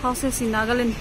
好熟悉那个人